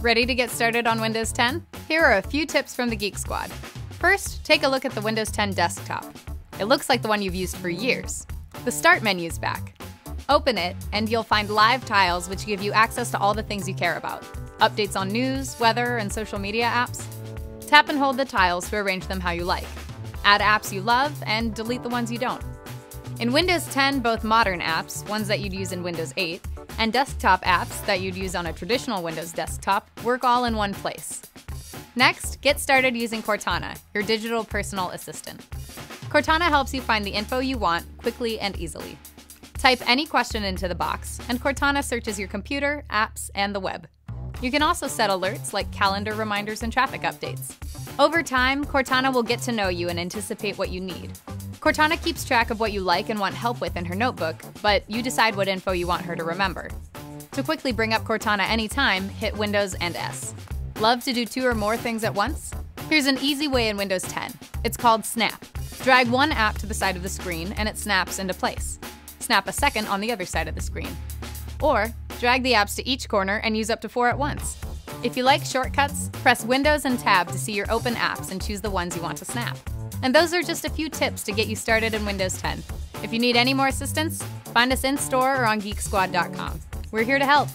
Ready to get started on Windows 10? Here are a few tips from the Geek Squad. First, take a look at the Windows 10 desktop. It looks like the one you've used for years. The Start menu's back. Open it, and you'll find live tiles which give you access to all the things you care about updates on news, weather, and social media apps. Tap and hold the tiles to arrange them how you like. Add apps you love, and delete the ones you don't. In Windows 10, both modern apps, ones that you'd use in Windows 8, and desktop apps that you'd use on a traditional Windows desktop work all in one place. Next, get started using Cortana, your digital personal assistant. Cortana helps you find the info you want quickly and easily. Type any question into the box, and Cortana searches your computer, apps, and the web. You can also set alerts like calendar reminders and traffic updates. Over time, Cortana will get to know you and anticipate what you need. Cortana keeps track of what you like and want help with in her notebook, but you decide what info you want her to remember. To quickly bring up Cortana anytime, hit Windows and S. Love to do two or more things at once? Here's an easy way in Windows 10. It's called Snap. Drag one app to the side of the screen and it snaps into place snap a second on the other side of the screen. Or drag the apps to each corner and use up to four at once. If you like shortcuts, press Windows and Tab to see your open apps and choose the ones you want to snap. And those are just a few tips to get you started in Windows 10. If you need any more assistance, find us in store or on geeksquad.com. We're here to help.